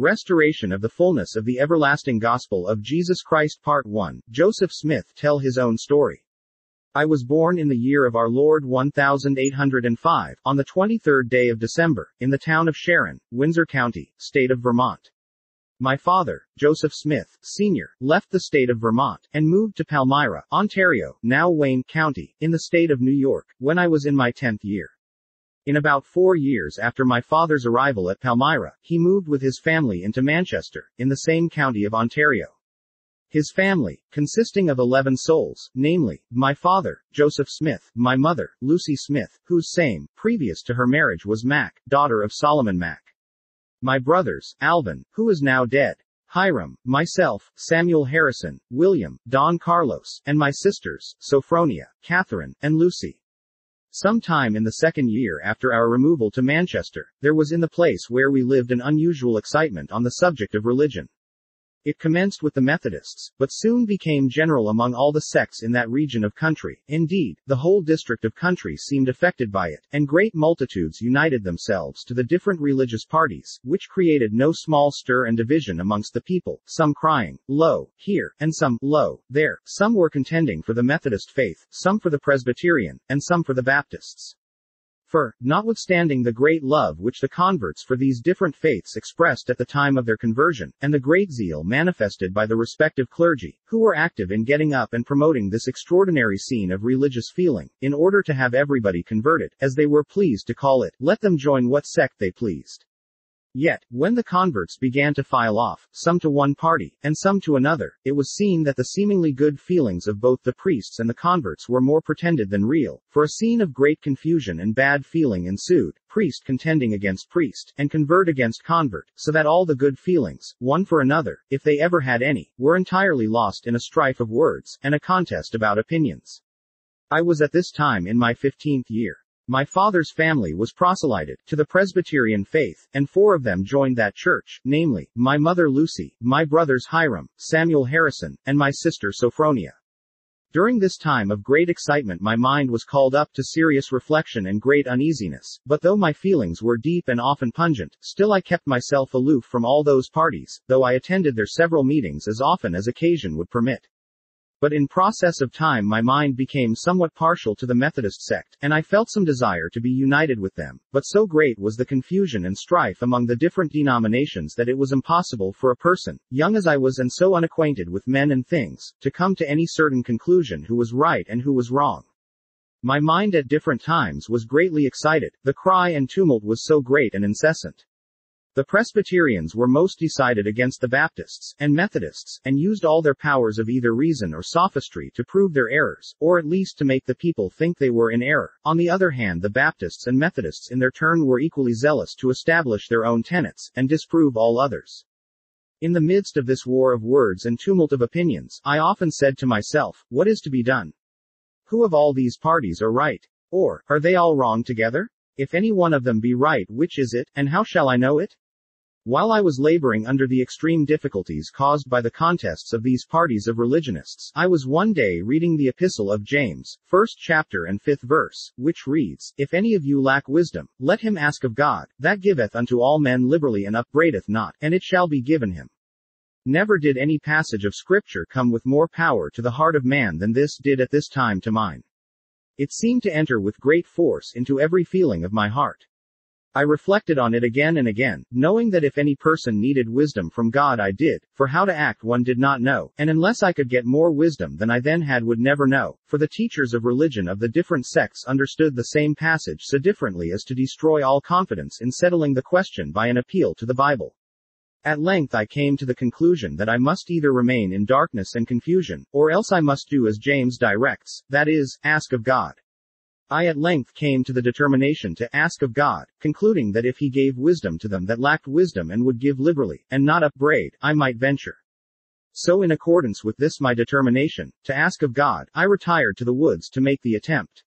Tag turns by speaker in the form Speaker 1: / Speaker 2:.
Speaker 1: Restoration of the Fullness of the Everlasting Gospel of Jesus Christ Part 1, Joseph Smith tell his own story. I was born in the year of our Lord 1805, on the 23rd day of December, in the town of Sharon, Windsor County, state of Vermont. My father, Joseph Smith, Sr., left the state of Vermont, and moved to Palmyra, Ontario, now Wayne County, in the state of New York, when I was in my 10th year. In about four years after my father's arrival at Palmyra, he moved with his family into Manchester, in the same county of Ontario. His family, consisting of 11 souls, namely, my father, Joseph Smith, my mother, Lucy Smith, whose same, previous to her marriage was Mack, daughter of Solomon Mack. My brothers, Alvin, who is now dead, Hyrum, myself, Samuel Harrison, William, Don Carlos, and my sisters, Sophronia, Catherine, and Lucy. Some time in the second year after our removal to Manchester, there was in the place where we lived an unusual excitement on the subject of religion. It commenced with the Methodists, but soon became general among all the sects in that region of country. Indeed, the whole district of country seemed affected by it, and great multitudes united themselves to the different religious parties, which created no small stir and division amongst the people, some crying, Lo, here, and some, Lo, there. Some were contending for the Methodist faith, some for the Presbyterian, and some for the Baptists. For, notwithstanding the great love which the converts for these different faiths expressed at the time of their conversion, and the great zeal manifested by the respective clergy, who were active in getting up and promoting this extraordinary scene of religious feeling, in order to have everybody converted, as they were pleased to call it, let them join what sect they pleased. Yet, when the converts began to file off, some to one party, and some to another, it was seen that the seemingly good feelings of both the priests and the converts were more pretended than real, for a scene of great confusion and bad feeling ensued, priest contending against priest, and convert against convert, so that all the good feelings, one for another, if they ever had any, were entirely lost in a strife of words, and a contest about opinions. I was at this time in my fifteenth year. My father's family was proselyted to the Presbyterian faith, and four of them joined that church, namely, my mother Lucy, my brothers Hyrum, Samuel Harrison, and my sister Sophronia. During this time of great excitement my mind was called up to serious reflection and great uneasiness, but though my feelings were deep and often pungent, still I kept myself aloof from all those parties, though I attended their several meetings as often as occasion would permit. But in process of time my mind became somewhat partial to the Methodist sect, and I felt some desire to be united with them, but so great was the confusion and strife among the different denominations that it was impossible for a person, young as I was and so unacquainted with men and things, to come to any certain conclusion who was right and who was wrong. My mind at different times was greatly excited, the cry and tumult was so great and incessant. The Presbyterians were most decided against the Baptists and Methodists, and used all their powers of either reason or sophistry to prove their errors, or at least to make the people think they were in error. On the other hand, the Baptists and Methodists in their turn were equally zealous to establish their own tenets, and disprove all others. In the midst of this war of words and tumult of opinions, I often said to myself, what is to be done? Who of all these parties are right? Or, are they all wrong together? If any one of them be right, which is it, and how shall I know it? While I was laboring under the extreme difficulties caused by the contests of these parties of religionists, I was one day reading the epistle of James, first chapter and fifth verse, which reads, If any of you lack wisdom, let him ask of God, that giveth unto all men liberally and upbraideth not, and it shall be given him. Never did any passage of scripture come with more power to the heart of man than this did at this time to mine. It seemed to enter with great force into every feeling of my heart. I reflected on it again and again, knowing that if any person needed wisdom from God I did, for how to act one did not know, and unless I could get more wisdom than I then had would never know, for the teachers of religion of the different sects understood the same passage so differently as to destroy all confidence in settling the question by an appeal to the Bible. At length I came to the conclusion that I must either remain in darkness and confusion, or else I must do as James directs, that is, ask of God. I at length came to the determination to ask of God, concluding that if he gave wisdom to them that lacked wisdom and would give liberally, and not upbraid, I might venture. So in accordance with this my determination, to ask of God, I retired to the woods to make the attempt.